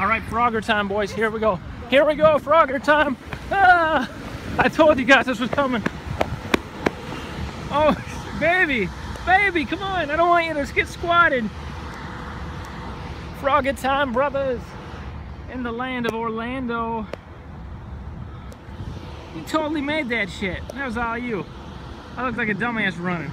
All right, Frogger time, boys. Here we go. Here we go, Frogger time. Ah, I told you guys this was coming. Oh, baby, baby, come on. I don't want you to get squatted. Frogger time, brothers. In the land of Orlando. You totally made that shit. That was all you. I looked like a dumbass running.